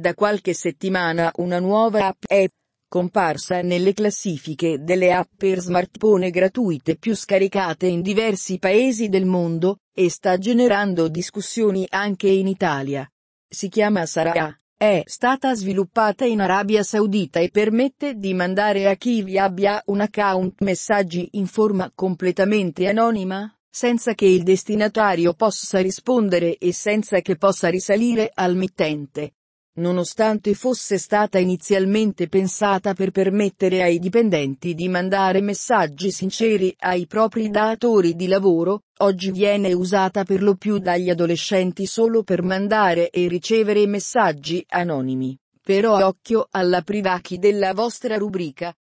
Da qualche settimana una nuova app è comparsa nelle classifiche delle app per smartphone gratuite più scaricate in diversi paesi del mondo, e sta generando discussioni anche in Italia. Si chiama Sarah. È stata sviluppata in Arabia Saudita e permette di mandare a chi vi abbia un account messaggi in forma completamente anonima, senza che il destinatario possa rispondere e senza che possa risalire al mittente. Nonostante fosse stata inizialmente pensata per permettere ai dipendenti di mandare messaggi sinceri ai propri datori di lavoro, oggi viene usata per lo più dagli adolescenti solo per mandare e ricevere messaggi anonimi. Però occhio alla privacy della vostra rubrica,